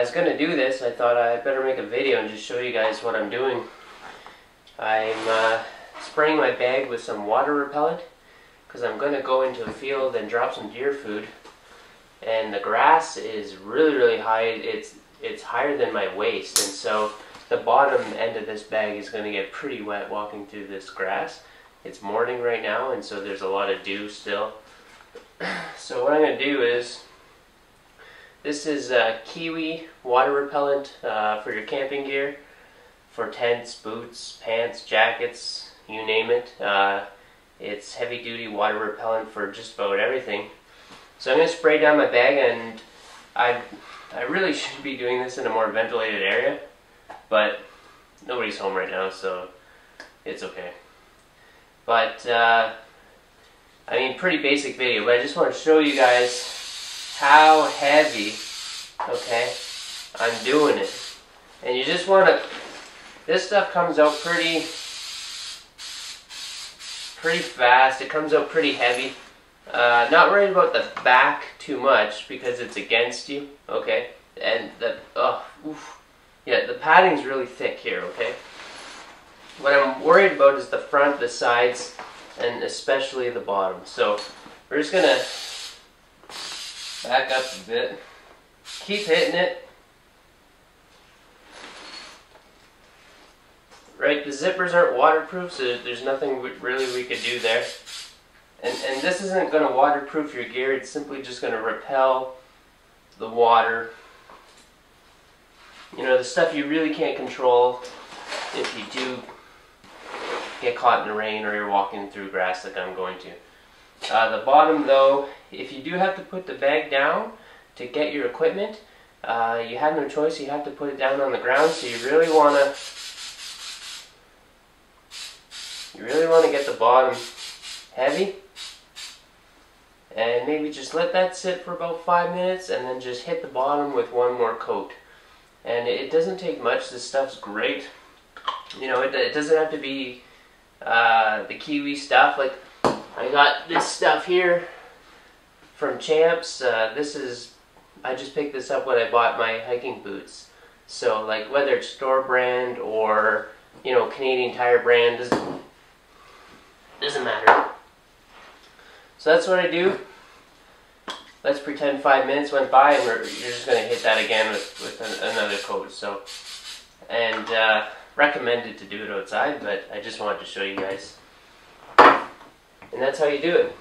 I was gonna do this, I thought I better make a video and just show you guys what I'm doing. I'm uh, spraying my bag with some water repellent because I'm gonna go into a field and drop some deer food. And the grass is really, really high. It's it's higher than my waist, and so the bottom end of this bag is gonna get pretty wet walking through this grass. It's morning right now, and so there's a lot of dew still. So what I'm gonna do is this is uh, Kiwi water repellent uh, for your camping gear, for tents, boots, pants, jackets, you name it. Uh, it's heavy duty water repellent for just about everything. So I'm going to spray down my bag and I, I really should be doing this in a more ventilated area, but nobody's home right now so it's okay. But, uh, I mean pretty basic video, but I just want to show you guys how heavy, okay, I'm doing it. And you just want to, this stuff comes out pretty, pretty fast. It comes out pretty heavy. Uh, not worried about the back too much because it's against you, okay? And the, oh, oof. Yeah, the padding's really thick here, okay? What I'm worried about is the front, the sides, and especially the bottom. So we're just gonna Back up a bit. Keep hitting it. Right, the zippers aren't waterproof, so there's nothing really we could do there. And, and this isn't going to waterproof your gear, it's simply just going to repel the water. You know, the stuff you really can't control if you do get caught in the rain or you're walking through grass like I'm going to. Uh, the bottom though, if you do have to put the bag down to get your equipment, uh, you have no choice, you have to put it down on the ground, so you really want to you really want to get the bottom heavy. And maybe just let that sit for about five minutes and then just hit the bottom with one more coat. And it doesn't take much. This stuff's great. You know it, it doesn't have to be uh, the kiwi stuff. Like I got this stuff here from Champs. Uh, this is, I just picked this up when I bought my hiking boots. So like whether it's store brand or, you know, Canadian Tire brand, doesn't, doesn't matter. So that's what I do. Let's pretend five minutes went by and we're, you're just going to hit that again with, with an, another coat. So, and uh, recommended to do it outside, but I just wanted to show you guys. And that's how you do it.